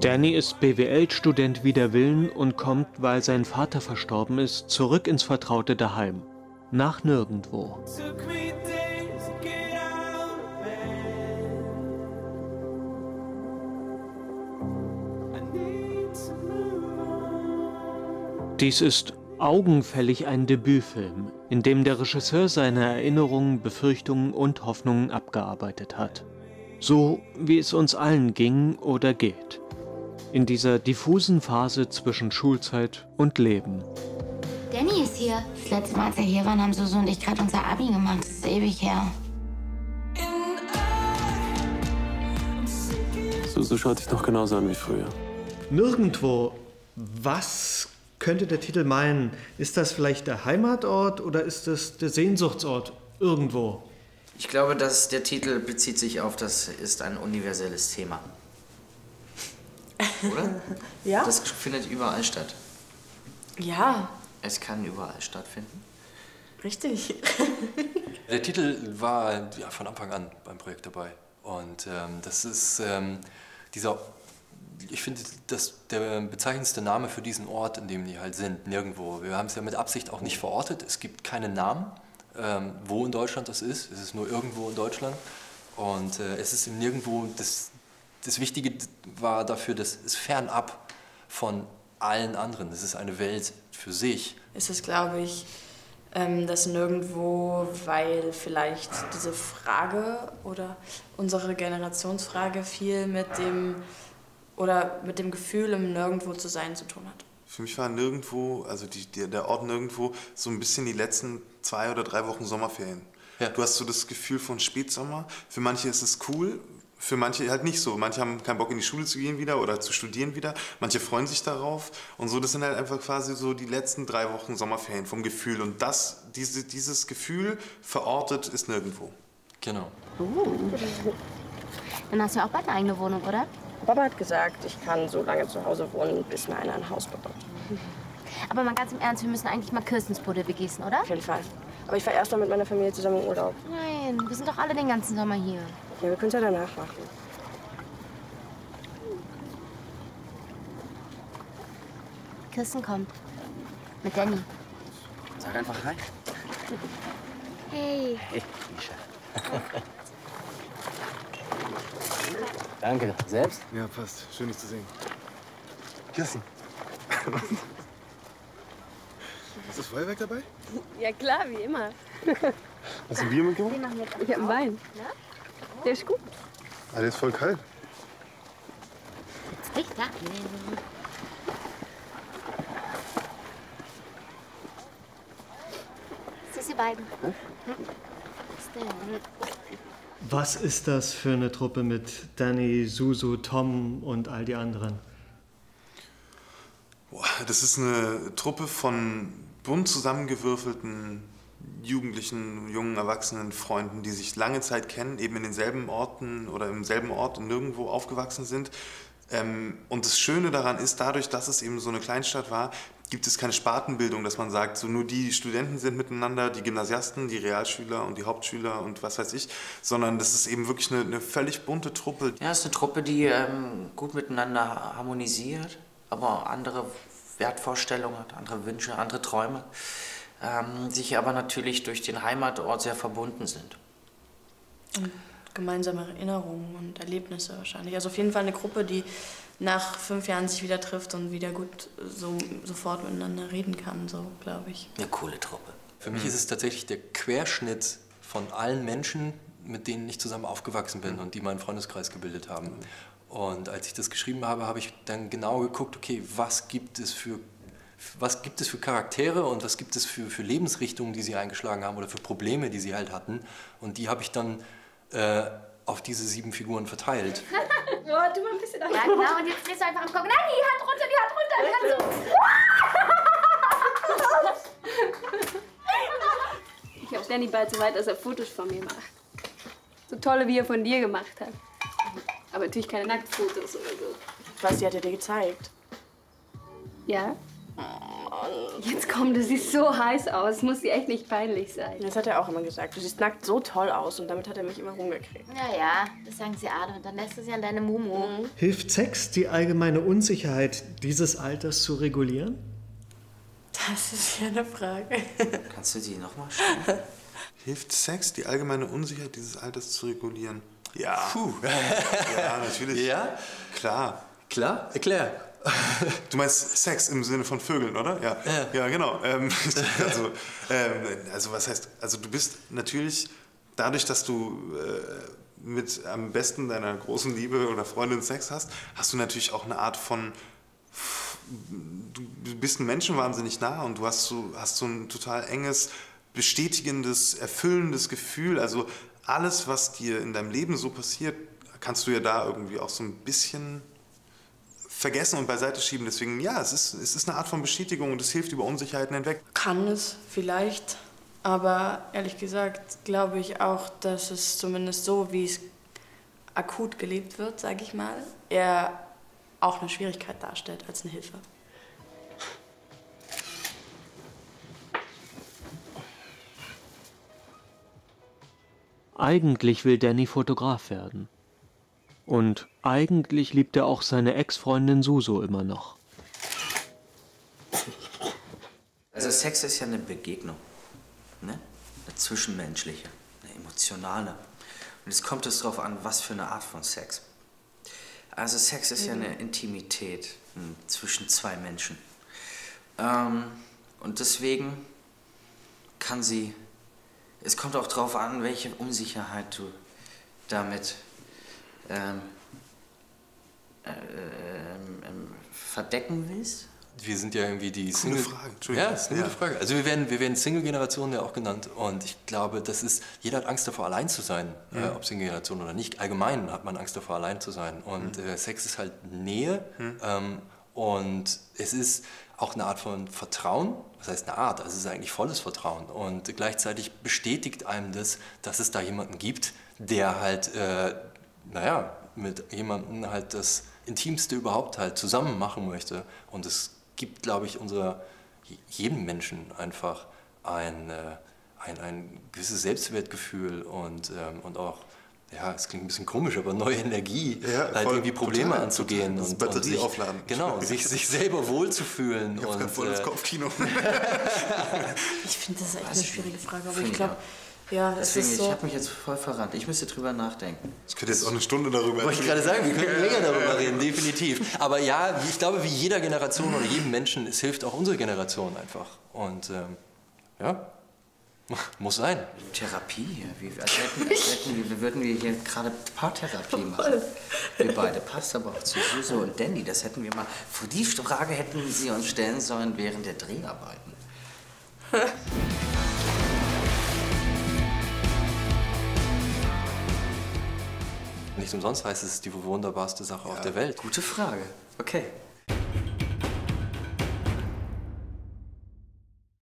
Danny ist BWL-Student wider Willen und kommt, weil sein Vater verstorben ist, zurück ins vertraute Daheim. Nach nirgendwo. Dies ist augenfällig ein Debütfilm, in dem der Regisseur seine Erinnerungen, Befürchtungen und Hoffnungen abgearbeitet hat. So wie es uns allen ging oder geht. In dieser diffusen Phase zwischen Schulzeit und Leben. Danny ist hier. Das letzte Mal, als wir hier waren, haben Susu und ich gerade unser Abi gemacht. Das ist ewig her. Susu schaut sich noch genauso an wie früher. Nirgendwo. Was könnte der Titel meinen? Ist das vielleicht der Heimatort oder ist es der Sehnsuchtsort irgendwo? Ich glaube, dass der Titel bezieht sich auf, das ist ein universelles Thema. Oder? Ja? Das findet überall statt. Ja, Es kann überall stattfinden. richtig. Der Titel war ja, von Anfang an beim Projekt dabei. Und ähm, das ist ähm, dieser, ich finde, das der bezeichnendste Name für diesen Ort, in dem die halt sind, nirgendwo. Wir haben es ja mit Absicht auch nicht verortet. Es gibt keinen Namen, ähm, wo in Deutschland das ist. Es ist nur irgendwo in Deutschland. Und äh, es ist im Nirgendwo, das, das Wichtige war dafür, dass es fernab von allen anderen. Es ist eine Welt für sich. ist es, glaube ich, ähm, das Nirgendwo, weil vielleicht diese Frage oder unsere Generationsfrage viel mit dem oder mit dem Gefühl, im Nirgendwo zu sein, zu tun hat. Für mich war nirgendwo, also die, der, der Ort nirgendwo, so ein bisschen die letzten zwei oder drei Wochen Sommerferien. Ja. Du hast so das Gefühl von Spätsommer. Für manche ist es cool, für manche halt nicht so. Manche haben keinen Bock in die Schule zu gehen wieder oder zu studieren wieder. Manche freuen sich darauf. Und so, das sind halt einfach quasi so die letzten drei Wochen Sommerferien vom Gefühl. Und das, diese, dieses Gefühl verortet ist nirgendwo. Genau. Dann hast du auch bald eine eigene Wohnung, oder? Papa hat gesagt, ich kann so lange zu Hause wohnen, bis mir einer ein Haus bekommt. Aber mal ganz im Ernst, wir müssen eigentlich mal Kirstensbuddel begießen, oder? Auf jeden Fall. Aber ich fahre erst mal mit meiner Familie zusammen in Urlaub. Nein, wir sind doch alle den ganzen Sommer hier. Ja, wir können es ja danach machen. Kirsten kommt. Mit Danny. Sag einfach rein. Hey. Hey, Misha. Danke. Selbst? Ja, passt. Schön, dich zu sehen. Kirsten. Ist das Feuerwerk dabei? Ja klar, wie immer. Hast du ein Bier mitgebracht? Ich hab einen Wein. Der ist gut. Ah, der ist voll kalt. Ich da. Süß, ihr beiden. Hm? Was ist das für eine Truppe mit Danny, Susu, Tom und all die anderen? Das ist eine Truppe von bunt zusammengewürfelten Jugendlichen, jungen, erwachsenen Freunden, die sich lange Zeit kennen, eben in denselben Orten oder im selben Ort und nirgendwo aufgewachsen sind. Ähm, und das Schöne daran ist, dadurch, dass es eben so eine Kleinstadt war, gibt es keine Spartenbildung, dass man sagt, so nur die Studenten sind miteinander, die Gymnasiasten, die Realschüler und die Hauptschüler und was weiß ich, sondern das ist eben wirklich eine, eine völlig bunte Truppe. Ja, es ist eine Truppe, die ähm, gut miteinander harmonisiert, aber andere Wertvorstellungen hat, andere Wünsche, andere Träume, ähm, sich aber natürlich durch den Heimatort sehr verbunden sind. Und gemeinsame Erinnerungen und Erlebnisse wahrscheinlich. Also auf jeden Fall eine Gruppe, die nach fünf Jahren sich wieder trifft und wieder gut so, sofort miteinander reden kann, so glaube ich. Eine coole Truppe. Für mich ist es tatsächlich der Querschnitt von allen Menschen, mit denen ich zusammen aufgewachsen bin und die meinen Freundeskreis gebildet haben. Und als ich das geschrieben habe, habe ich dann genau geguckt, okay, was gibt es für, was gibt es für Charaktere und was gibt es für, für Lebensrichtungen, die sie eingeschlagen haben oder für Probleme, die sie halt hatten. Und die habe ich dann äh, auf diese sieben Figuren verteilt. Boah, du mal ein bisschen Ja, genau. Und jetzt drehst du einfach am Gucken. Nein, die Hand runter, die Hand runter. Kannst du. Ich hab Danny bald so weit, dass er Fotos von mir macht. So tolle, wie er von dir gemacht hat. Aber natürlich keine Nacktfotos oder so. Was, die hat er dir gezeigt? Ja? Oh, Jetzt komm, du siehst so heiß aus. Muss dir echt nicht peinlich sein. Das hat er auch immer gesagt. Du siehst nackt so toll aus und damit hat er mich immer rumgekriegt. Naja, das sagen sie alle und dann lässt du sie an deine Mumu. Hilft Sex, die allgemeine Unsicherheit dieses Alters zu regulieren? Das ist ja eine Frage. Kannst du die nochmal stellen? Hilft Sex, die allgemeine Unsicherheit dieses Alters zu regulieren? Ja. Ja, natürlich. Ja? Klar. Klar? Erklär. Du meinst Sex im Sinne von Vögeln, oder? Ja, ja. genau. Ähm, also, ähm, also was heißt, also du bist natürlich dadurch, dass du äh, mit am besten deiner großen Liebe oder Freundin Sex hast, hast du natürlich auch eine Art von du, bist einem Menschen wahnsinnig nah und du hast so, hast so ein total enges, bestätigendes, erfüllendes Gefühl. Also alles, was dir in deinem Leben so passiert, kannst du ja da irgendwie auch so ein bisschen vergessen und beiseite schieben. Deswegen, ja, es ist, es ist eine Art von Bestätigung und es hilft über Unsicherheiten hinweg. Kann es vielleicht, aber ehrlich gesagt glaube ich auch, dass es zumindest so, wie es akut gelebt wird, sage ich mal, eher auch eine Schwierigkeit darstellt als eine Hilfe. Eigentlich will Danny Fotograf werden. Und eigentlich liebt er auch seine Ex-Freundin Suso immer noch. Also Sex ist ja eine Begegnung, ne? Eine zwischenmenschliche, eine emotionale. Und es kommt es darauf an, was für eine Art von Sex. Also Sex ist ja eine Intimität hm, zwischen zwei Menschen. Ähm, und deswegen kann sie, es kommt auch darauf an, welche Unsicherheit du damit ähm, äh, ähm, verdecken willst. Wir sind ja irgendwie die Coole Single. Frage, Entschuldigung. Ja, ist eine gute Ja. Frage. Also wir werden, wir werden Single-Generation ja auch genannt und ich glaube, das ist, jeder hat Angst davor, allein zu sein, Mhm. äh, ob Single-Generation oder nicht. Allgemein hat man Angst davor, allein zu sein. Und Mhm. äh, Sex ist halt Nähe ähm, und es ist auch eine Art von Vertrauen. Was heißt eine Art? Also es ist eigentlich volles Vertrauen und gleichzeitig bestätigt einem das, dass es da jemanden gibt, der halt, äh, naja, mit jemandem halt das Intimste überhaupt halt zusammen machen möchte. Und es gibt, glaube ich, unserer, jedem Menschen einfach ein, äh, ein, ein gewisses Selbstwertgefühl und, ähm, und auch, ja, es klingt ein bisschen komisch, aber neue Energie, Ja, halt voll, irgendwie Probleme total, anzugehen total. Das und, Batterie und sich, aufladen. Genau, sich, sich selber wohlzufühlen. Ich hab und, grad voll das äh, Kopfkino. Ich finde das echt Weiß eine schwierige. Frage, aber ich glaube, ja, es Deswegen, ist ich so. habe mich jetzt voll verrannt. Ich müsste drüber nachdenken. Ich könnte jetzt auch eine Stunde darüber Wollte ich gerade sagen, wir können länger darüber reden, definitiv. Aber ja, ich glaube, wie jeder Generation oder jedem Menschen, es hilft auch unsere Generation einfach. Und ähm, ja, muss sein. Therapie hier. Wie, als hätten, als hätten wir, würden wir hier gerade Paartherapie machen. Wir beide. Passt aber auch zu Suso und Danny. Das hätten wir mal. Für die Frage hätten sie uns stellen sollen während der Dreharbeiten. Nicht umsonst heißt es, es ist die wunderbarste Sache auf der Welt. Gute Frage. Okay.